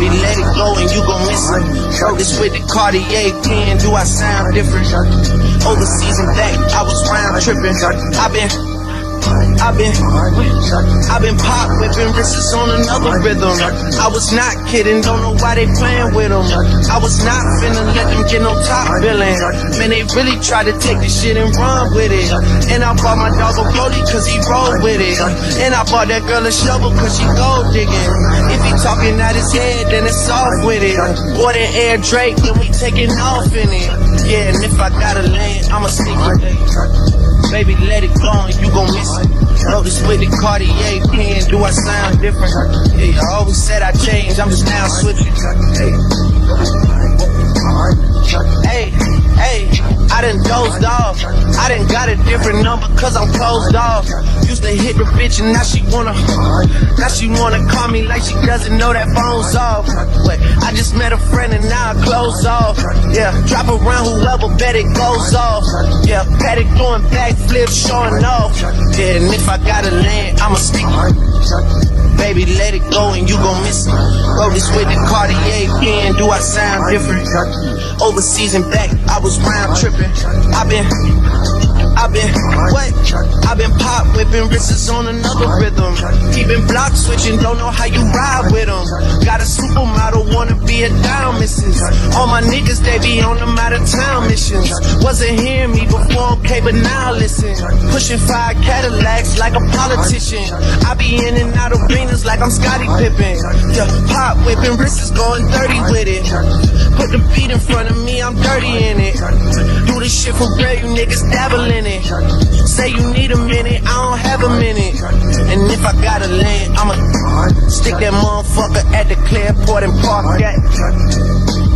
Baby, let it go and you gon' miss it. Focus with the Cartier pen, do I sound different? Overseas and back, I was round tripping. i been I've been, I've been pop whipping wrists on another rhythm. I was not kidding, don't know why they playing with them. I was not finna let them get no top billing. Man, they really tried to take this shit and run with it. And I bought my dog a Brody cause he rolled with it. And I bought that girl a shovel cause she gold digging. If he talking out his head, then it's off with it. Boy, than Air Drake, then we taking off in it. Yeah, and if I gotta land, I'ma stick with it. Baby, let it go and you gon' miss it. Notice with the Cartier pen, do I sound different? Yeah, you always said I changed, I'm just now switching. Hey, hey, hey, I done dozed off. I done got a different number cause I'm closed off. Used to hit the bitch and now she wanna, now she wanna call me like she doesn't know that phone's off. But I just met a friend and now I close off. Yeah, drop around whoever bet it goes off. Yeah, Patek doing backflips, showing off. Yeah, and if I gotta land, I'ma stick Baby, let it go and you gon' miss it. Wrote this with the Cartier pen, do I sound different? Overseas and back, I was round tripping. I've been? I've been pop whipping wrists on another rhythm. Keeping block switching, don't know how you ride with them. Got a supermodel, wanna be a down missus. All my niggas, they be on them out of town missions. Wasn't hearing me before, okay, but now listen. Pushing five Cadillacs like a politician. I be in and out of arenas like I'm Scottie Pippen. Yeah, pop whipping wrists going dirty with it. Put the beat in front of me, I'm dirty in it. Do this shit for real, you niggas dabbling it. Say you need a minute, I don't have a minute. And if I gotta land, I'ma stick that motherfucker at the Clearport and park that.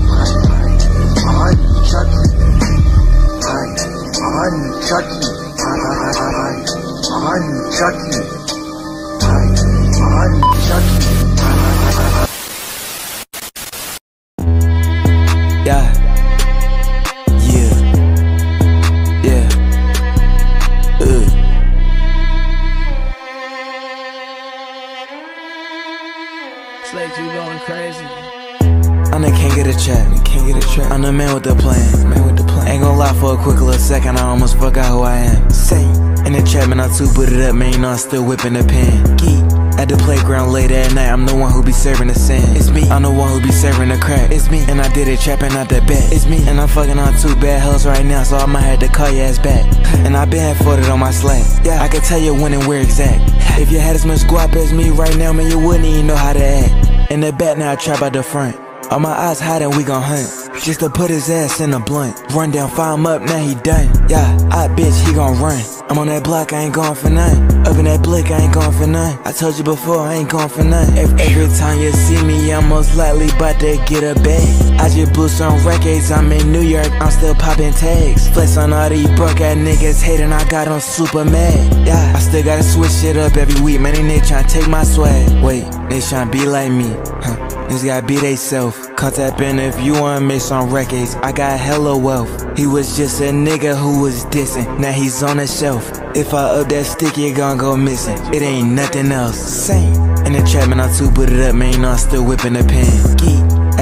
I'm the man with the plan. Man with the plan. Ain't gon' lie for a quick little second, I almost forgot who I am. Say, in the trap, man, I too put it up, man, you know I'm still whipping the pen. Geek. At the playground late at night, I'm the one who be serving the sand. It's me. I'm the one who be serving the crack. It's me. And I did it trapping out that bed. It's me. And I'm fucking on two bad hoes right now, so I might have to call your ass back. And I been footed on my slack. Yeah, I can tell you when and where exact. If you had as much guap as me right now, man, you wouldn't even know how to act. In the back now, I trap out the front. All my eyes hiding, we gon' hunt. Just to put his ass in a blunt. Run down, fire him up, now he done. Yeah, I bitch, he gon' run. I'm on that block, I ain't going for none. Up in that blick, I ain't going for none. I told you before, I ain't going for none. Every, every time you see me, I'm most likely about to get a bag. I just blew some records, I'm in New York, I'm still popping tags. Flex on all these broke ass niggas hating, I got them super mad. Yeah, I still gotta switch shit up every week, man. They tryna take my swag. Wait, they tryna be like me, huh? Niggas gotta be they self. Cut that pen if you wanna miss on records. I got hella wealth. He was just a nigga who was dissing. Now he's on the shelf. If I up that stick, you gon' go missing. It ain't nothing else. Same. In the trap, man, I too put it up, man. You know I'm still whipping the pen.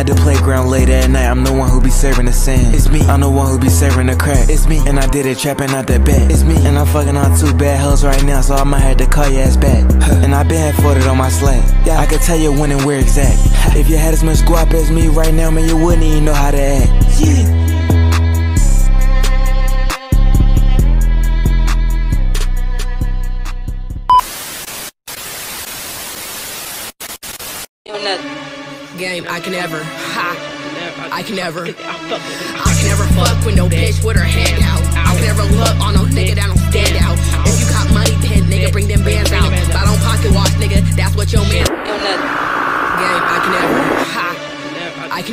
At the playground late at night, I'm the one who be serving the sand. It's me, I'm the one who be serving the crack. It's me, and I did it trapping out that bed. It's me, and I'm fucking on two bad hoes right now, so I might have to call your ass back. and I been footed on my slack. Yeah, I can tell you when and where exact. if you had as much guap as me right now, man, you wouldn't even know how to act. Yeah. I can never, ha, I can never, I can never fuck with no bitch with her hand out. I can never look on no nigga that don't stand out. If you got money, then nigga bring them bands out. If I don't pocket watch, nigga, that's what your man.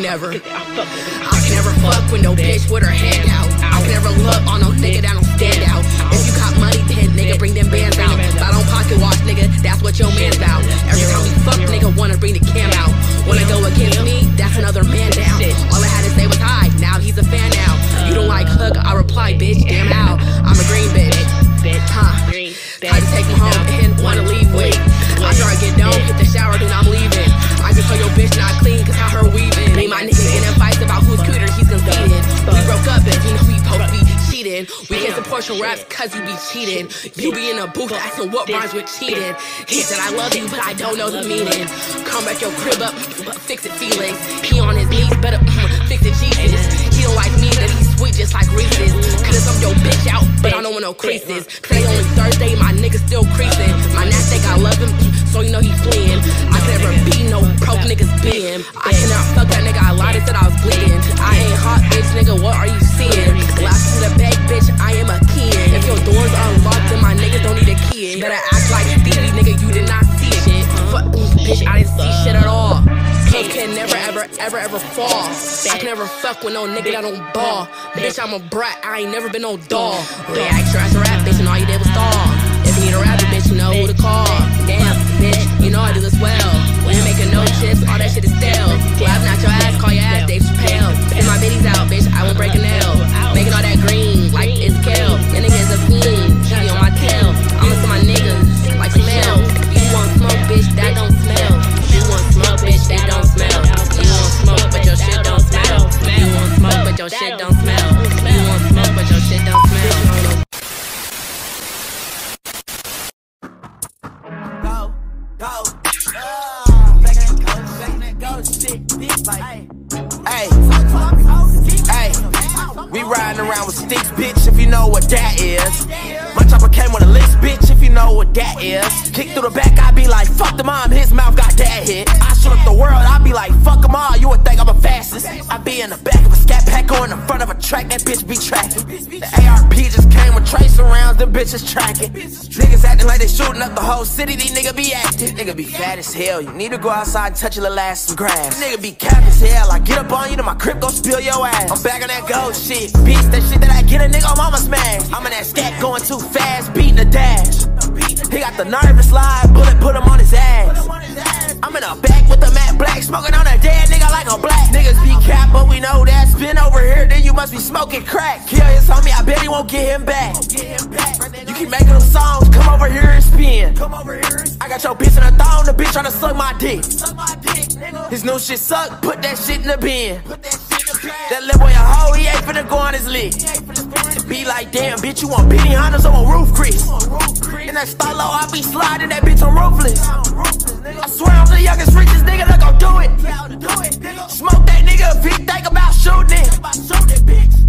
Never, I can never fuck with no bitch with her hand out. I can never look on no nigga that don't stand out. If you got money, then nigga bring them bands out. I don't pocket watch, nigga, that's what your man's about. Every time we fuck, nigga wanna bring the cam out. Wanna go against me? That's another man down. All I had to say was hi, now he's a fan now. You don't like hook, I reply, bitch, damn raps cause you be cheating. You be in a booth asking what rhymes with cheating. He said, I love you, but I don't know the meaning. Come back your crib up, fix it feelings. He on his knees, better mm, fix it Jesus. He don't like me, that he's sweet just like Reese's. Cause I'm your bitch out, but I don't want no creases. Cause only Thursday, my nigga still creasing. My nasty, I love him, mm, so you know he fleeing. I can never be no broke niggas being. I cannot fuck that nigga, I lied and said I was bleeding. I ain't hot, bitch, nigga, what are you Better act like Stevie, nigga, you did not see shit. Fuck, bitch, I didn't see shit at all. Cause can never, ever, ever, ever fall. I can never fuck with no nigga that don't ball. Bitch, I'm a brat, I ain't never been no doll. Yeah, extra as a rap, bitch, and all you did was stall. If you need a rapper, bitch, you know who to call. Damn, bitch, you know I do this well. We ain't making no chips, all that shit is stale. Laughing at your ass, call your ass Dave Chappelle. If my bitties out, bitch, I won't break a nail. Making all that green, like it's kale. That nigga's a fiend, hey, we riding around with sticks, bitch, if you know what that is. My chopper came with a list, bitch, if you know what that is. Kick through the back, I be like, fuck the mom, his mouth got that hit. I shoot up the world, I be like, fuck them all, you would think I'm the fastest. I be in the back of a scat pack or in the front of a track, that bitch be tracking. The ARP just came with Trace rounds, them bitches tracking. Niggas acting like they shooting up the whole city, these niggas be acting. Nigga be fat as hell, you need to go outside and touch your little ass some grass. Nigga be cap as hell, I get up on you to my crib, go spill your ass. I'm back on that gold shit, bitch, that shit that I get a nigga on mama smash. I'm in that scat going too fast, beating the dash. He got the nervous slide, bullet put him on his ass. I'm in a back with the matte black, smoking on a dead nigga like a black. Niggas be cap, but we know that. Spin over here, then you must be smoking crack. Kill his homie, I bet he won't get him back. You keep making them songs, come over here and spin. I got your bitch in a thong, the bitch tryna suck my dick. His new shit suck, put that shit in the bin. That little boy a hoe, he ain't finna go on his lick. Be like, damn, bitch, you want beating hunters on a roof, Chris. In that style, I be sliding that bitch, I'm ruthless. I swear I'm the youngest, richest nigga that gon' do it. Smoke that nigga if he think about shooting it.